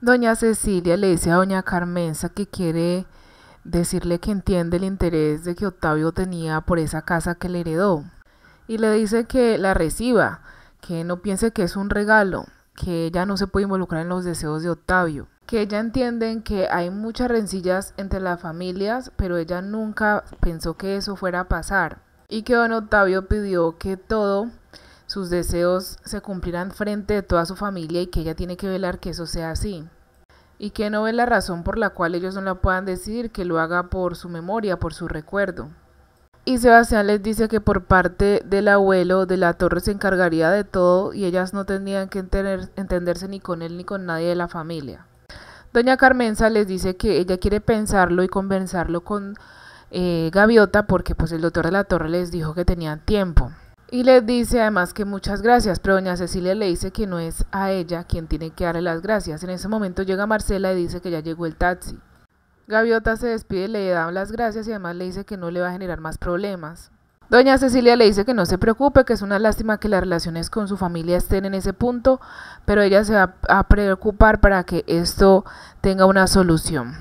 Doña Cecilia le dice a doña Carmenza que quiere decirle que entiende el interés de que Octavio tenía por esa casa que le heredó. Y le dice que la reciba, que no piense que es un regalo, que ella no se puede involucrar en los deseos de Octavio, que ella entiende que hay muchas rencillas entre las familias, pero ella nunca pensó que eso fuera a pasar. Y que don Octavio pidió que todo sus deseos se cumplirán frente de toda su familia y que ella tiene que velar que eso sea así. Y que no ve la razón por la cual ellos no la puedan decidir, que lo haga por su memoria, por su recuerdo. Y Sebastián les dice que por parte del abuelo de la torre se encargaría de todo y ellas no tendrían que entenderse ni con él ni con nadie de la familia. Doña Carmenza les dice que ella quiere pensarlo y conversarlo con eh, Gaviota porque pues el doctor de la torre les dijo que tenían tiempo. Y les dice además que muchas gracias, pero doña Cecilia le dice que no es a ella quien tiene que darle las gracias. En ese momento llega Marcela y dice que ya llegó el taxi. Gaviota se despide, le da las gracias y además le dice que no le va a generar más problemas. Doña Cecilia le dice que no se preocupe, que es una lástima que las relaciones con su familia estén en ese punto, pero ella se va a preocupar para que esto tenga una solución.